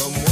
someone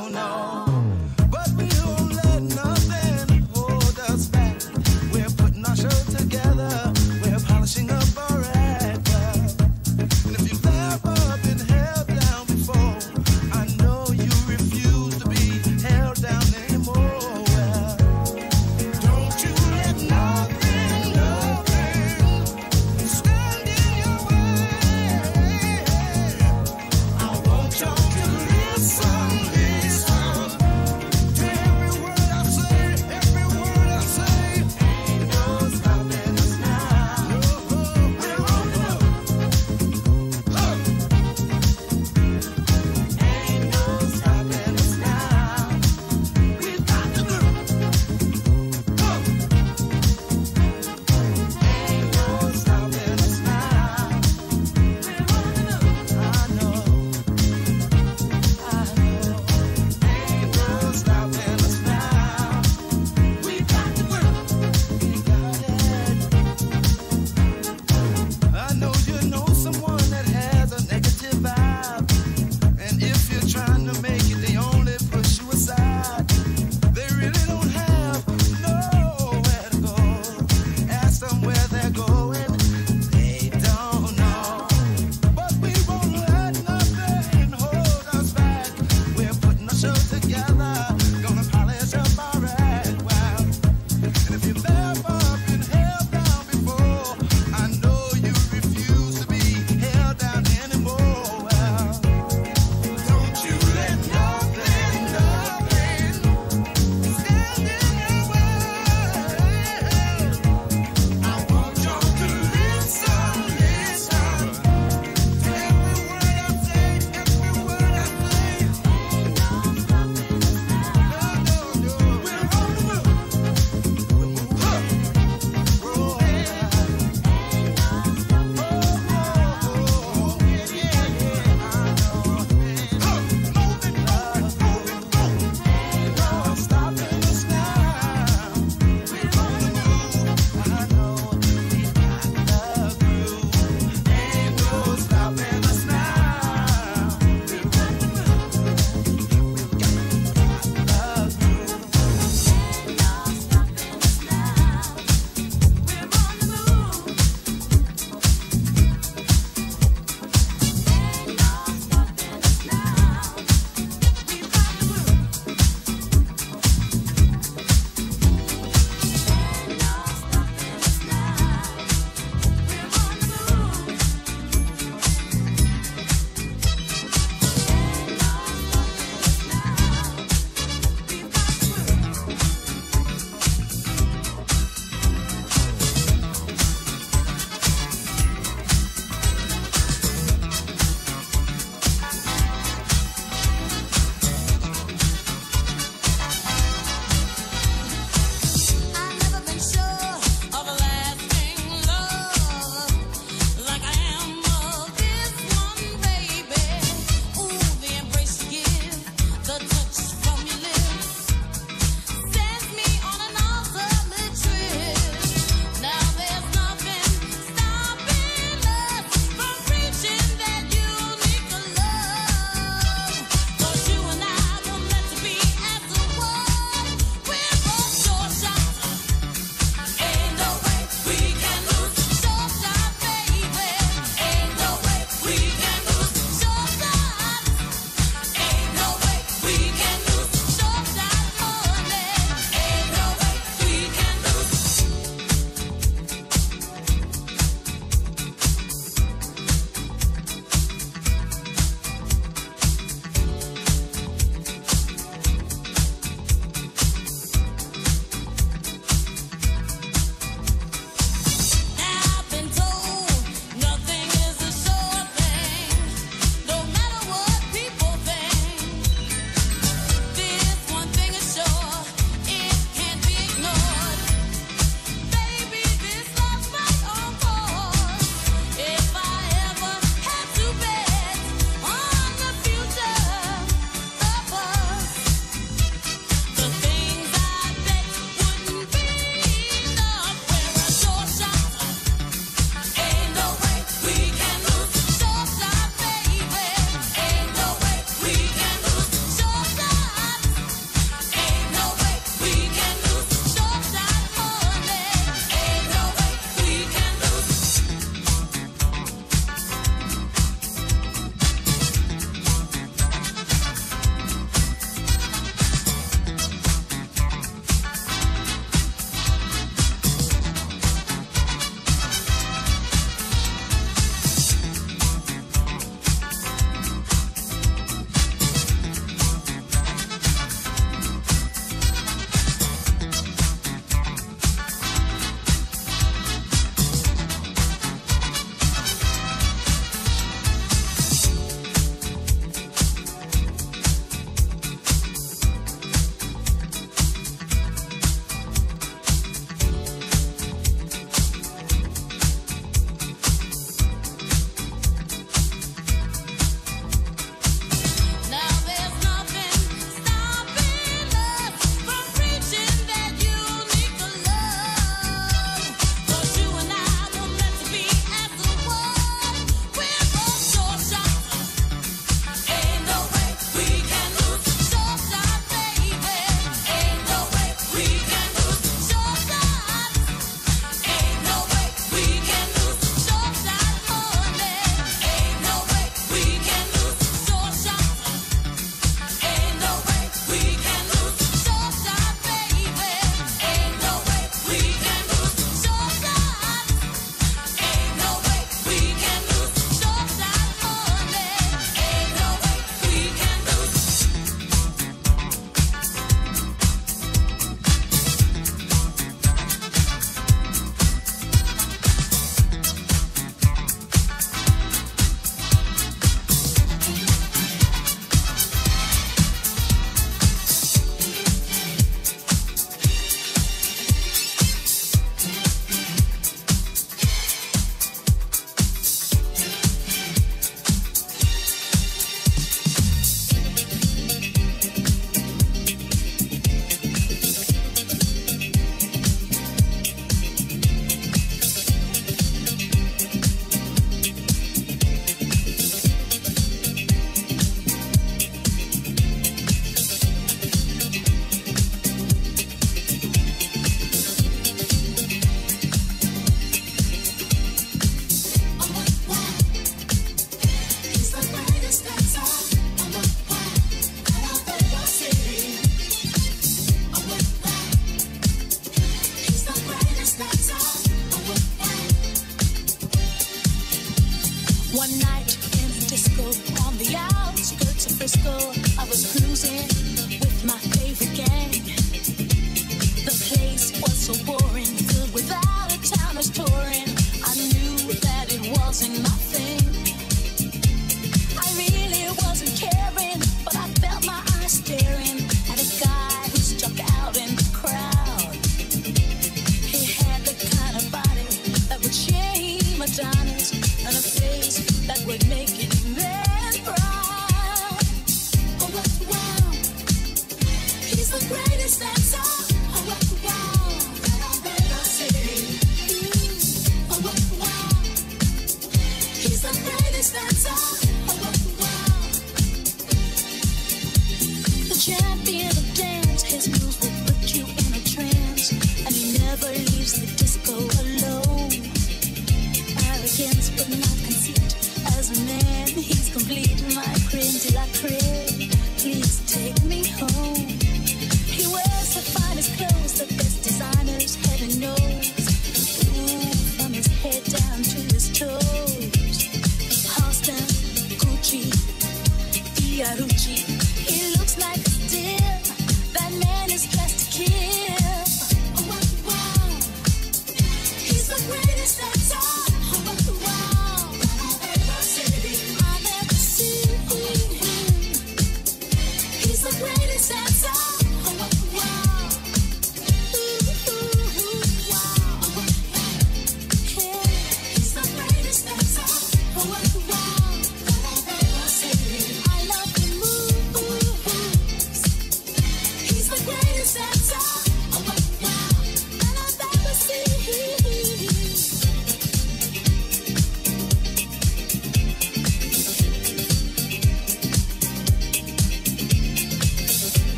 don't know.